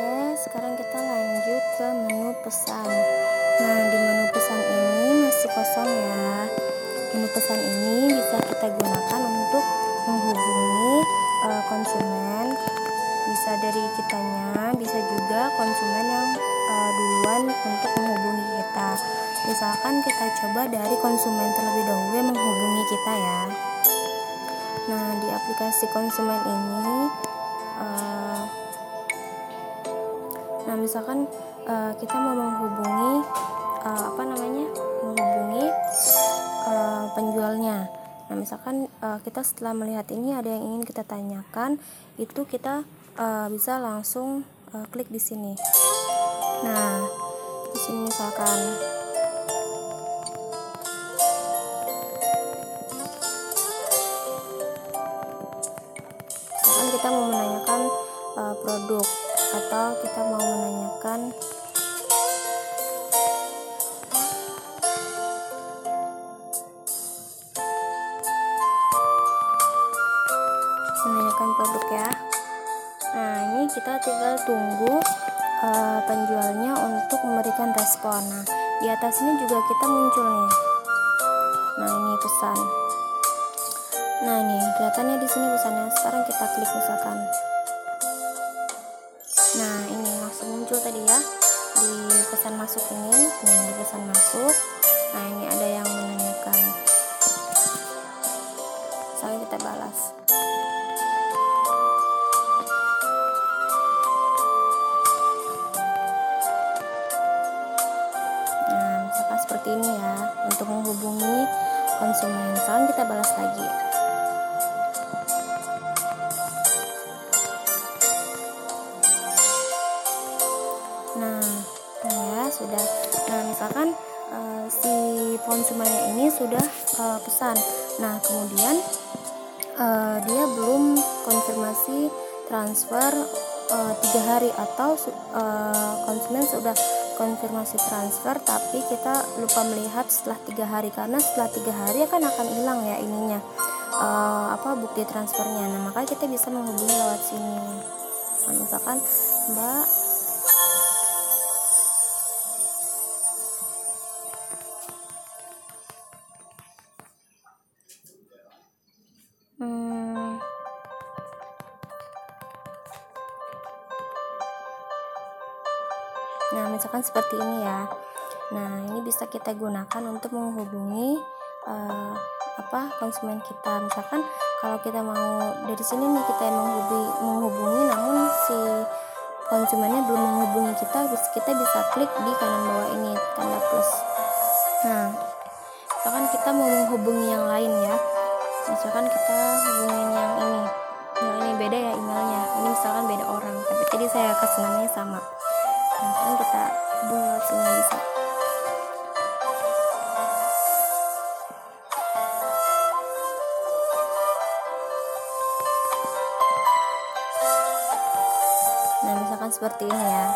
Oke, sekarang kita lanjut ke menu pesan. Nah, di menu pesan ini masih kosong ya. Menu pesan ini bisa kita gunakan untuk menghubungi uh, konsumen. Bisa dari kitanya, bisa juga konsumen yang uh, duluan untuk menghubungi kita. Misalkan kita coba dari konsumen terlebih dahulu yang menghubungi kita ya. Nah, di aplikasi konsumen ini nah misalkan uh, kita mau menghubungi uh, apa namanya menghubungi uh, penjualnya. Nah misalkan uh, kita setelah melihat ini ada yang ingin kita tanyakan itu kita uh, bisa langsung uh, klik di sini. Nah di sini misalkan. Misalkan kita mau menanyakan uh, produk atau kita mau menanyakan menanyakan produk ya. Nah ini kita tinggal tunggu uh, penjualnya untuk memberikan respon. Nah di atas ini juga kita muncul nih. Nah ini pesan. Nah ini kelihatannya di sini pesannya. Sekarang kita klik misalkan muncul tadi ya di pesan masuk ini nih di pesan masuk. Nah ini ada yang menanyakan. Saya kita balas. Nah misalkan seperti ini ya untuk menghubungi konsumen. Sekarang kita balas lagi sudah. Nah, misalkan uh, si konsumennya ini sudah uh, pesan. Nah, kemudian uh, dia belum konfirmasi transfer tiga hari atau konsumen sudah konfirmasi transfer tapi kita lupa melihat setelah tiga hari karena setelah tiga hari akan akan hilang ya ininya apa bukti transfernya nah maka kita bisa menghubungi lewat sini nah, misalkan mbak Nah, misalkan seperti ini ya. Nah, ini bisa kita gunakan untuk menghubungi uh, apa konsumen kita. Misalkan kalau kita mau dari sini nih kita menghubungi, menghubungi namun si konsumennya belum menghubungi kita, kita bisa klik di kanan bawah ini tanda plus. Nah, misalkan kita mau menghubungi yang lain ya misalkan kita hubungin yang ini yang ini beda ya emailnya ini misalkan beda orang tapi tadi saya kasih namanya sama kan kita sini bisa. Nah misalkan seperti ini ya.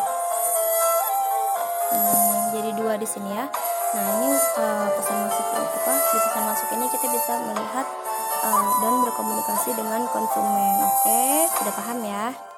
Hmm, jadi dua di sini ya. Nah ini uh, pesan masuk apa? Di pesan masuk ini kita bisa melihat uh, dan berkomunikasi dengan konsumen. Oke sudah paham ya